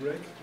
Right.